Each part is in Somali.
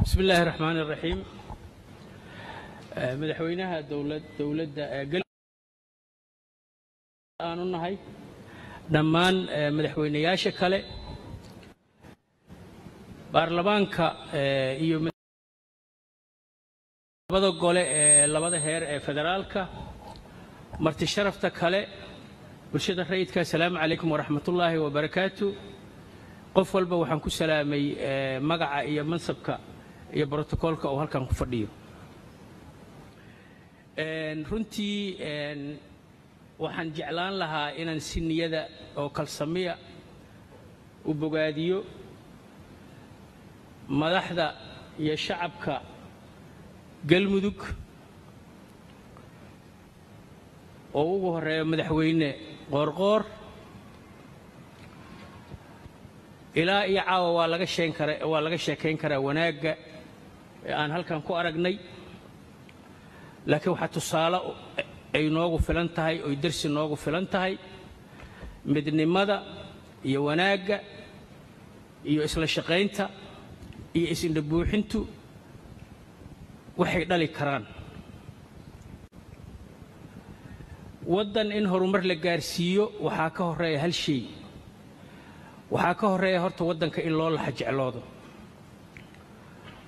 bismi illaahi raxmaan iraxiim madaxweynaha dowlad dowladda aanu nahay. Dhammaan madaxweynayaasha kale baarlamaanka iyo labada gole ee labada heer ee federaalka marti sharafta kale bulshada rayidka asalaamu calaykum waraxmatullaahi wabarakaatu. Qof walba waxaan ku salaamay magaca iyo mansabka iyo brotokoolka oo halkan ku fadhiyo. Runtii waxaan jeclaan lahaa inaan si niyada oo kalsamiya u bogaadiyo madaxda iyo shacabka galmudug oo ugu horreeya madaxweyne qoorqoor ilaa iyo caawa waa laga sheekayn karaa wanaagga ee aan halkan ku aragnay. Laakiin waxaa tusaale ay noogu filan tahay oy darsi noogu filan tahay midnimada iyo wanaagga iyo isla shaqaynta iyo is-indhabuuxintu waxay dhali karaan. Waddan in horumar la gaarsiiyo waxaa ka horreeya hal shay. Waxaa ka horreeya horta waddanka in loo laxa jecloodo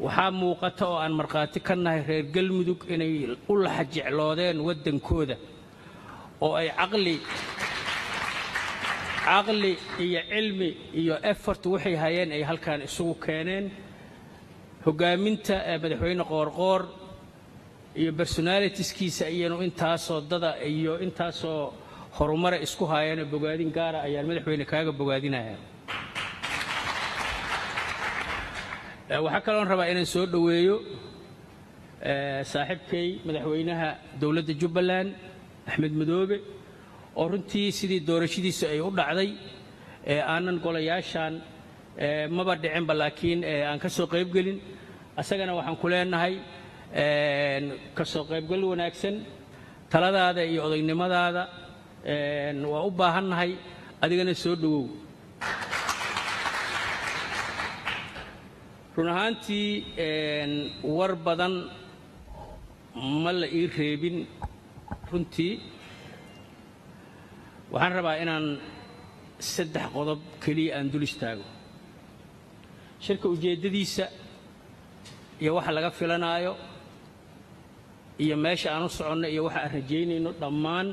waxaa muuqata oo aan markhaati ka nahay reer galmudug inay u laxa jecloodeen waddankooda oo ay caqli caqli iyo cilmi iyo effort waxay hayeen ay halkan isugu keeneen. Hoggaaminta madaxweyne qoorqoor iyo personalitiskiisa iyanu intaasoo dada iyo intaasoo horumara isku haayeenoo bogaadin gaara ayaan madaxweyne kaaga bogaadinaya waxaa kaloon rabaa inaan soo dhoweeyo saaxiibkay madaxweynaha dowladda jubbaland axmed madoobe oo runtii sidii doorashadiisu ay u dhacday aanan golayaashaan maba dhicinba laakiin aan ka soo qaybgelin. Asagana waxaan ku leenahay ka soo qaybgal wanaagsan taladaada iyo odaynimadaada waa u baahannahay adigana soo dhowow run ahaantii war badan ma la ii reebin runtii? Waxaan rabaa inaan saddex qodob keliya aan dul istaago. Shirka ujeeddadiisa iyo waxa laga filanaayo iyo meesha aan u soconno iyo waxa aan rajaynayno dhammaan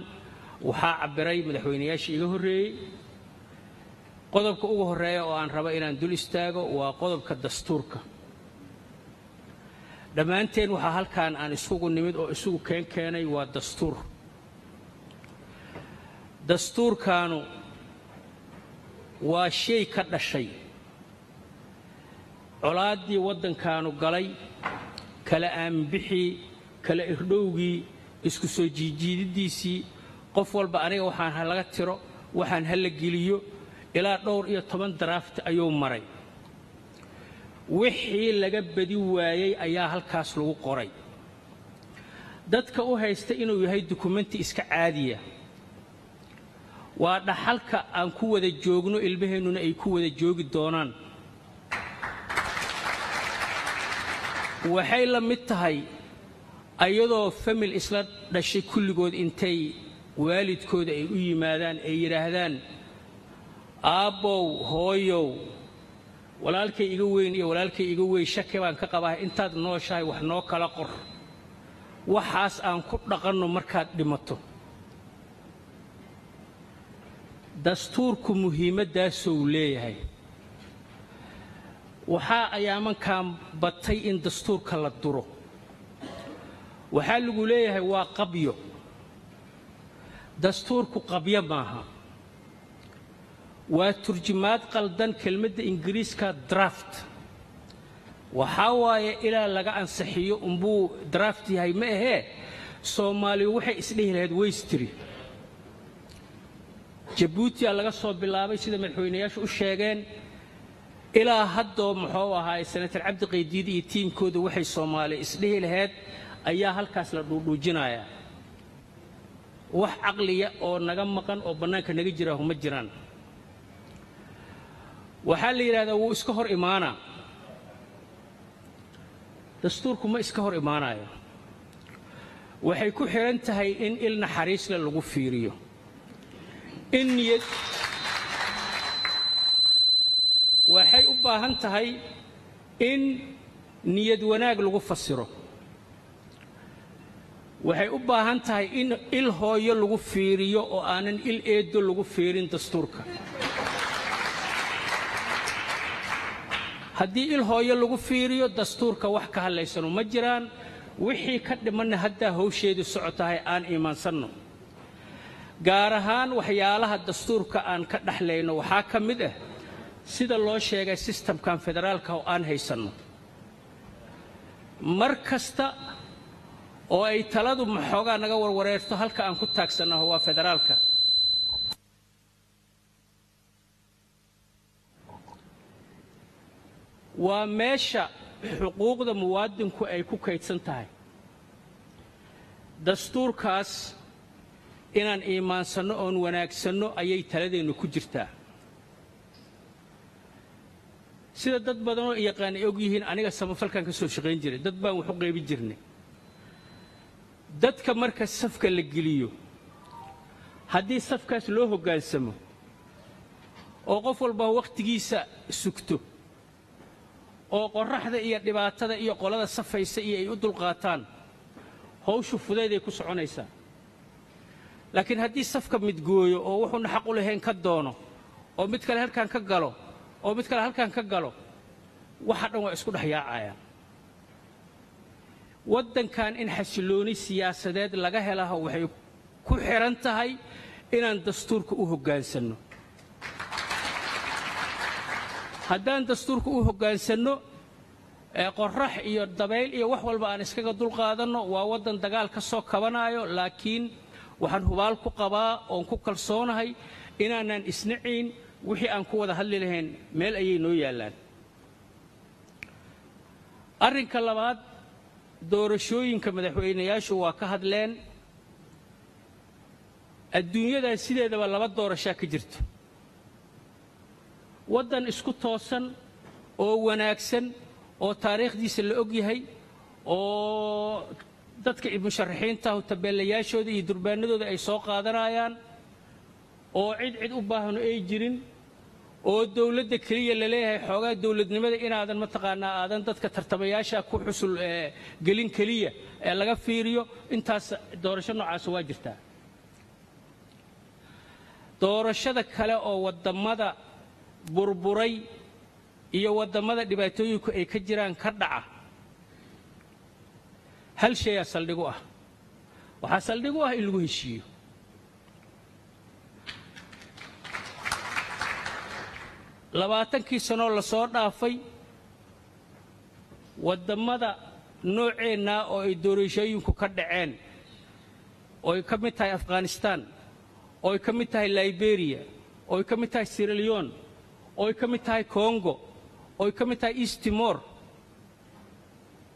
waxaa cabbiray madaxweynayaashii iga horreeyey qodobka ugu horreeya oo aan rabo inaan dul istaago waa qodobka dastuurka. Dhammaanteen waxaa halkan aan isugu nimid oo isugu keen keenay waa dastuur. Dastuurkaanu waa shay ka dhashay. Colaaddii waddankaanu galay kala aaminbixii kala irdhowgii isku soo jiijiididdiisii qof walba aniga waxaan ha laga tiro waxaan ha la geliyo ilaa dhowr iyo toban daraafti ayuu maray. Wixii laga badi waayey ayaa halkaas lagu qoray. Dadka u haysta inuu yahay dukumenti iska caadiya. Waa dhaxalka aan ku wada joogno ilmaheennuna ay ku wada joogi doonaan. Waxay la mid tahay ayadoo famil isla dhashay kulligood intay waalidkooda ay u yimaadaan ay yidhaahdaan aabbow hooyow walaalkay iga weyn iyo walaalkay iga weyn shaki baan ka qabaa. Intaad nooshahay wax noo kala qor. Waxaas aan ku dhaqanno markaad dhimato. Dastuurku muhiimaddaasuu leeyahay. Waxaa ayaamankan batay in dastuurka la duro. Waxaa lagu leeyahay waa qabyo. Dastuurku qabyo maaha waa turjumaad qaldan kelmadda ingiriiska draft. Waxaa waaye ilaa laga ansixiyo umbuu draft yahay ma ahee? Soomaaliyu waxay isdhihi lahayd weystiri jabuutiyaa laga soo bilaabay sida madaxweynayaashu u sheegeen. Ilaa haddoo muxuu ahaay senatar cabdi qaydiid iyo tiimkooda waxay soomaaliya isdhihi lahayd ayaa halkaas la dhuudhuujinayaa. Wax caqliya oo naga maqan oo bannaanka naga jira huma jiraan waxaa la yidhahdaa wuu iska hor imaanaa dastuurku ma iska hor imaanayo waxay ku xidhan tahay in il naxariisle lagu fiiriyo. Waxay u baahan tahay in niyad wanaag lagu fasiro. Waxay u baahan tahay in il hooyo lagu fiiriyo oo aanan il eedo lagu fiirin dastuurka haddii il hooyo lagu fiiriyo dastuurka wax ka hadlaysano ma jiraan. Wixii ka dhimanna haddaa hawsheedu socotahay aan iimaansanno. Gaar ahaan waxyaalaha dastuurka aan ka dhexlayno waxaa ka mid ah sida loo sheegay sistamkan federaalka oo aan haysanno. Mar kasta oo ay taladu maxoogaa naga warwareerto halka aan ku taagsannaho waa federaalka waa meesha xuquuqda muwaadinku ay ku kaydsan tahay. Dastuurkaas inaan iimaansanno oon wanaagsanno ayay taladeennu ku jirtaa. Sida dad badanoo yaqaan ay og yihiin aniga samafalkan ka soo shaqayn jiray dad baan wax u qaybin jirnay. Dadka marka safka la geliyo haddii safkaas loo hoggaansamo oo qof walba wakhtigiisa sugto oo qorraxda iyo dhibaatada iyo qolada safaysa iyo ay u dulqaataan hawshu fudayd ay ku soconaysaa. Laakiin haddii safka midgooyo oo wuxuuna xaq u lahayn ka doono oo mid kale halkan ka galo oo mid kale halkan ka galo waxa dhan waa isku dhex yaacayaan waddankan in xasillooni siyaasadeed laga helaha waxay ku xidhan tahay inaan dastuurka u hoggaansanno haddaan dastuurka u hoggaansanno qorrax iyo dabayl iyo wax walba aan iskaga dulqaadanno waa waddan dagaal ka soo kabanaayo laakiin waxaan hubaal ku qabaa oon ku kalsoonahay inaanaan isnacayn wixii aan ku wada hadli lahayn. Meel ayay noo yaallaan. Arrinka labaad doorashooyinka madaxweynayaashu waa ka hadleen. Adduunyadan sideedaba laba doorashaa ka jirto waddan isku toosan oo wanaagsan oo taariikhdiisa la og yahay oo dadka musharaxiintahu tabeelayaashooda iyo durbaanadooda ay soo qaadanayaan oo cid cid u baahno ay jirin oo dawladda keliya la leeyahay xoogaa dawladnimada inaadan mataqaanaa aadan dadka tartamayaasha ku xusul gelin keliya ee laga fiiriyo. Intaas doorasho noocaas waa jirtaa. Doorashada kale oo waddammada burburay iyo waddammada dhibaatooyinku ay ka jiraan ka dhaca. Hal shayaa saldhigu ah. Waxaa saldhigu ah in lagu heshiiyo. Labaatankii sanoo la soo dhaafay waddammada nooceennaa oo ay doorashooyinku ka dhaceen oo ay ka mid tahay afghanistaan oo ay ka mid tahay liberiya oo ay ka mid tahay siraleon oo ay ka mid tahay kongo. Oo ay ka mid tahay east timor.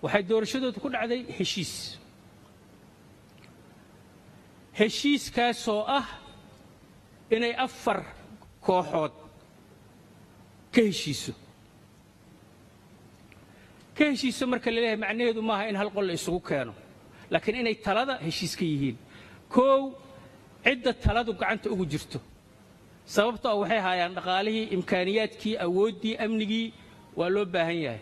Waxay doorashadooda ku dhacday heshiis. Heshiiskaasoo ah inay afar kooxood ka heshiiso. Ka heshiiso marka la leeyahay macnaheedu maaha in hal qol la isugu keeno laakiin inay talada heshiis ka yihiin. Koow cidda taladu gacanta ugu jirto sababto ah waxay haayaan dhaqaalihii imkaaniyaadkii awooddii amnigii waa loo baahan yahay.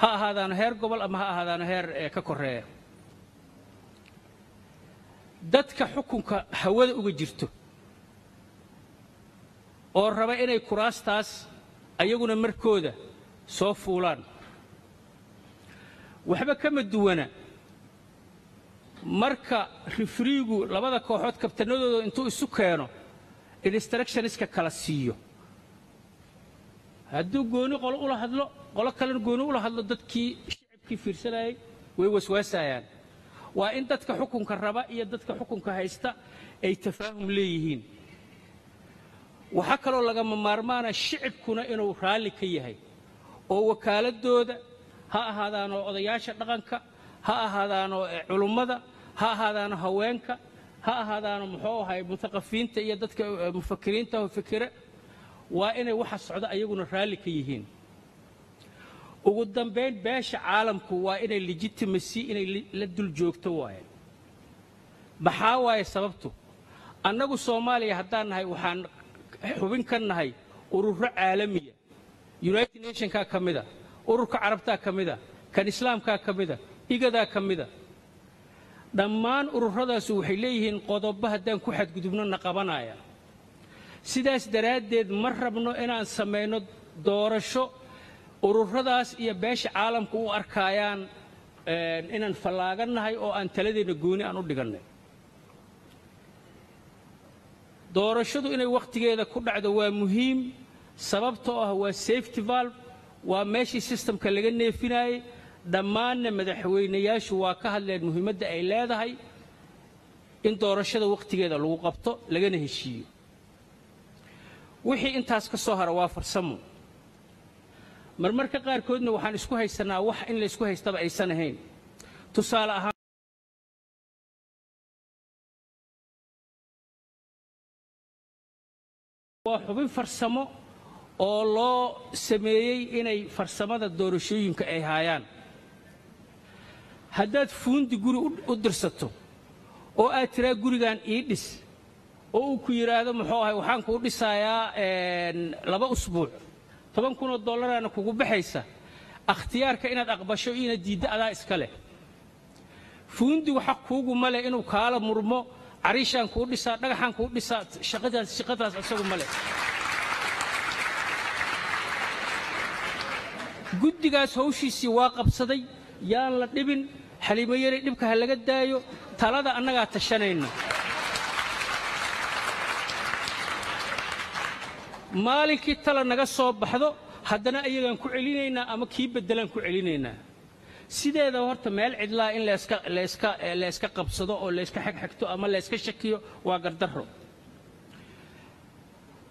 Ha ahaadaano heer gobol ama ha ahaadaano heer ee ka koreeya dadka xukunka hawada uga jirto oo raba inay kuraastaas ayaguna markooda soo fuulaan. Waxba kama duwana marka rifriigu labada kooxood kabtanadooda intuu isu keeno instructioniska kala siiyo. Hadduu gooni qolo ula hadlo qolo kalena gooni ula hadlo dadkii shicibkii fiirsanayay way waswaasayaan. Waa in dadka xukunka raba iyo dadka xukunka haysta ay tafaahum leeyihiin. Waxaa kaloo lagama maarmaana shicibkuna inuu raalli ka yahay oo wakaaladooda ha ahaadaano odayaasha dhaqanka ha ahaadaano culummada ha ahaadaano haweenka ha ahaadaano muxuu ahay mutaqafiinta iyo dadka mufakiriinta oo fikira waa inay waxa socda ayaguna raalli ka yihiin. Ugu dambayn beesha caalamku waa inay legitimacy inay la dul joogto waaye. Maxaa waaye sababtu? Annagu soomaaliya haddaan nahay waxaan xubin ka nahay ururo caalamiya. United nationkaa ka mida ururka carabtaa ka mida kan islaamkaa ka mida igadaa ka mida. Dhammaan ururadaasi waxay leeyihiin qodobo haddaan ku xadgudubno na qabanaya. Sidaas daraaddeed ma rabno inaan samayno doorasho ururadaas iyo beesha caalamka u arkaayaan inaan fallaagannahay oo aan taladeenna gooni aan u dhigannay doorashadu inay wakhtigeeda ku dhacdo waa muhiim sababtoo ah waa safety valve waa meeshii sistamka laga neefinaayey dhammaanna madaxweynayaashu waa ka hadleen muhiimadda ay leedahay in doorashada wakhtigeeda lagu qabto lagana heshiiyo. Wixii intaas ka soo hara waa farsamo marmarka qaarkoodna waxaan isku haysannaa wax in laysku haystaba aysan ahayn. Tusaale ahaan waa xubin farsamo oo loo sameeyey inay farsamada doorashooyinka ay haayaan haddaad fuundi guri u dirsato oo aad tiraa gurigan ii dhis oo uu ku yidhaahdo muxuu ahay waxaan kuu dhisayaa laba usbuuc toban kunoo dollaraana kugu baxaysa akhtiyaarka inaad aqbasho iyo inaad diiddo adaa iska leh. Fuundigu xaq kuugu ma leh inuu kaala murmo cariishaan kuu dhisaa dhagaxaan kuu dhisaa shaqadaas shaqadaas isagu ma leh. Guddigaas hawshiisii waa qabsaday yaan la dhibin xaliimo yaray dhibka ha laga daayo talada annagaa tashanayna maalinkii tala naga soo baxdo haddana ayagaan ku celinaynaa ama kii beddelaan ku celinaynaa. Sideedaba horta meel cidlaa in layska qabsado oo layska xegxegto ama layska shakiyo waa gardarro.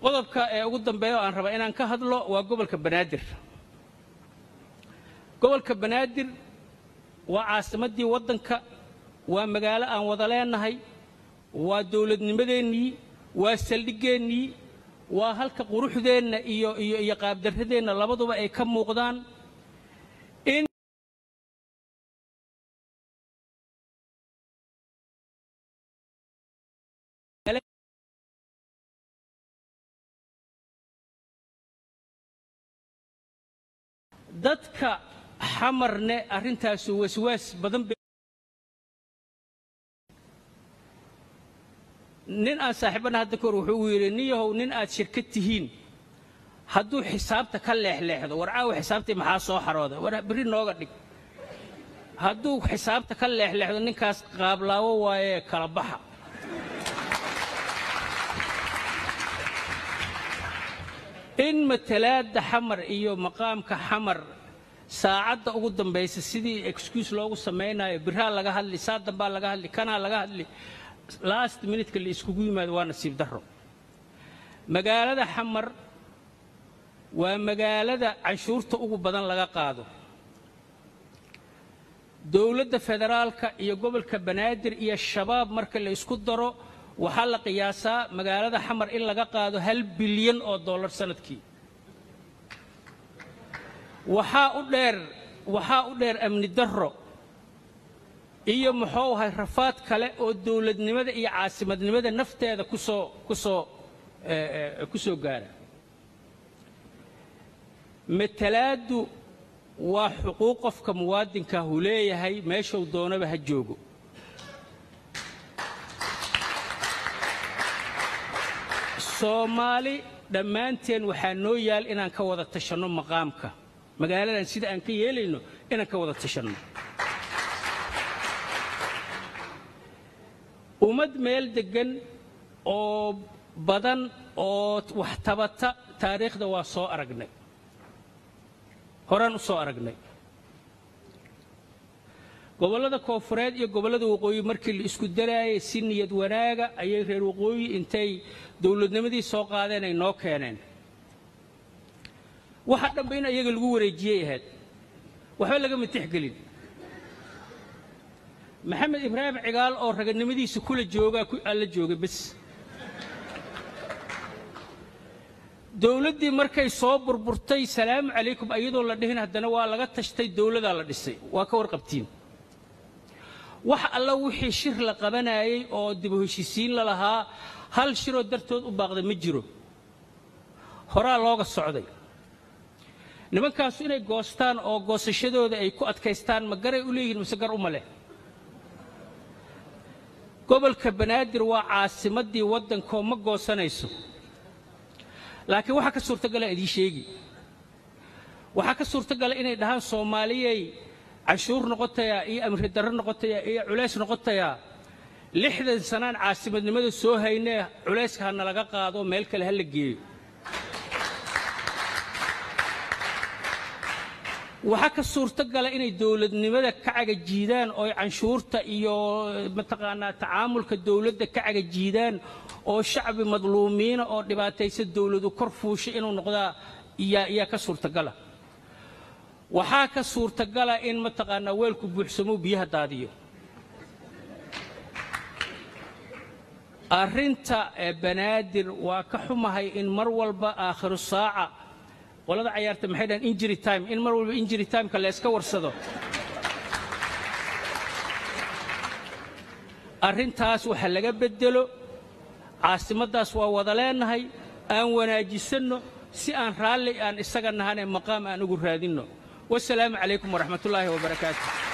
Qodobka ee ugu dambeeya oo aan rabaa inaan ka hadlo waa gobolka banaadir. Gobolka banaadir waa caasimaddii waddanka waa magaalo aan wada leenahay waa dawladnimadeennii waa saldhigeennii waa halka quruxdeenna iyo iyo iyo qaabdarradeenna labaduba ay ka muuqdaan. Dadka xamarne arrintaasu waswaas badan nin aan saaxiibana hadda kahor wuxuu yidhi nin yahow nin aad shirkad tihiin. Hadduu xisaabta ka leexleexdo war caawa xisaabtii maxaa soo xarooda war berri nooga dhig. Hadduu xisaabta ka leexleexdo ninkaas qaablaawo waayee kala baxa. In matalaadda xamar iyo maqaamka xamar saacadda ugu dambaysa sidii excuse loogu samaynayo biraa laga hadli saa dambaa laga hadli kanaa laga hadli last minutka la iskugu yimaado waa nasiib darro. Magaalada xamar waa magaalada canshuurta ugu badan laga qaado. Dowladda federaalka iyo gobolka banaadir iyo shabaab marka la isku daro waxaa la qiyaasaa magaalada xamar in laga qaado hal bilyan oo dollar sannadkii waxaa u dheer waxaa u dheer amni darro. Iyo muxuu ahay rafaad kale oo dowladnimada iyo caasimadnimada nafteeda ku soo ku soo ku soo gaara. Matalaaddu waa xuquuq qofka muwaadinkahu leeyahay meeshuu doonaba ha joogo. Soomaali dhammaanteen waxaa noo yaal inaan ka wada tashanno maqaamka magaaladan sida aan ka yeelayno inaan ka wada tashanno ummad meel deggan oo badan oo wax tabata taariikhda waa soo aragnay. Horaan u soo aragnay. Gobollada koofureed iyo gobollada waqooyi markii la isku daraayay si niyad wanaaga ayay reer waqooyi intay dowladnimadii soo qaadeen ay noo keeneen waxa dhanba in ayaga lagu wareejiyey ahayd. Waxba lagama tixgelin maxamed ibraahim cigaal oo raganimadiisa kula joogaa alla joogay bes. Dowladdii markay soo burburtay salaamu calaykum iyadoo la dhihin haddana waa laga tashtay dowladaa la dhisay. Waa ka warqabtiin. Wax alla wixii shir la qabanayay oo dibu heshisiin la lahaa hal shiroo dartood u baaqda ma jiro. Horaa looga socday nimankaasu inay goostaan oo goosashadooda ay ku adkaystaan ma garay u leeyihiin mise gar uma leh? Gobolka banaadir waa caasimaddii waddankoo ma goosanayso. Laakiin waxaa ka suurtagala idiin sheegi. Waxaa ka suurtagala inay dhahaan soomaaliyey canshuur noqotayaa iyo amri darro noqotayaa iyo culays noqotayaa. Lixdan sanaan caasimadnimada soo haynee culayska ha nalaga qaado meel kale ha la geeyo waxaa ka suurtogala inay dowladnimada ka cagajiidaan oo canshuurta iyo mataqaanaa tacaamulka dowladda ka cagajiidaan oo shacbi madluumiina oo dhibaataysa dowladu kor fuusha inuu noqdaa yaa ka suurtagala. Waxaa ka suurtagala in mataqaanaa weelku buuxsamo biyaha daadiyo. Arrinta banaadir waa ka xumahay in mar walba aakhiru saaca qolada cayaarta maxay dhahan injury time. In mar walba injury timeka la iska warsado. Arrintaas waxa laga beddelo. Caasimaddaas waa wada leenahay. Aan wanaajisanno. Si aan raalli aan isaga nahanee maqaam aan ugu raadinno. Wasalaamu calaykum waraxmatullaahi wabarakaatu